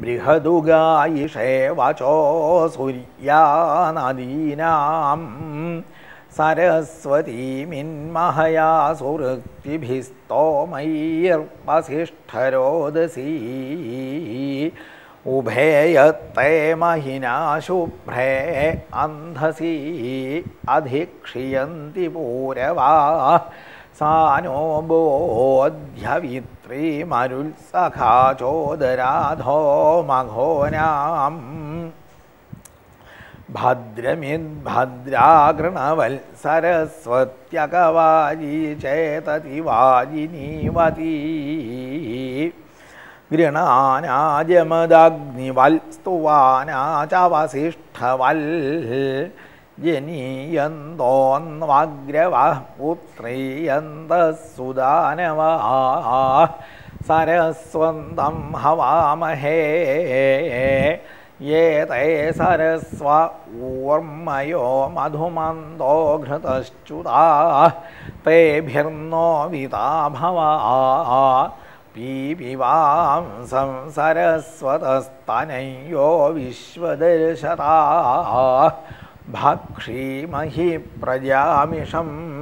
बृहदुगायिषे वाचो सूर्यानादीनां सरस्वतीमिन्महया सुवृत्तिभिस्तोमैर्वसिष्ठरोदसी उभेयत्ते महिना शुभ्रे अन्धसी अधिक्षियन्ति पूरवा। സാനോ ബോധ്യവിത്രീമരുത്സഖാചോദരാധോ മഘോനാം. ഭദ്രമിദ്ഭദ്രാഗൃണവത്സരസ്വത്യകവാജി ചേതതി വാജിനീവതീ ഗൃണാനാജമദഗ്നിവൽ സ്തുവാനാ ജനീയന്തോന്നഗ്രവ പുത്രീയന്ത സുദാനവ സരസ്വന്തം ഹവാമഹേ. ഏതേ സരസ്വ ഊർമയോ മധുമന്തോ ഘൃതശ്ചുതാ. തേഭിർന്നോ വിതാഭവ പീപിവാംസം സരസ്വതസ്തനയോ വിശ്വദർശതാ. भक्षीमहि प्रजामिषम्।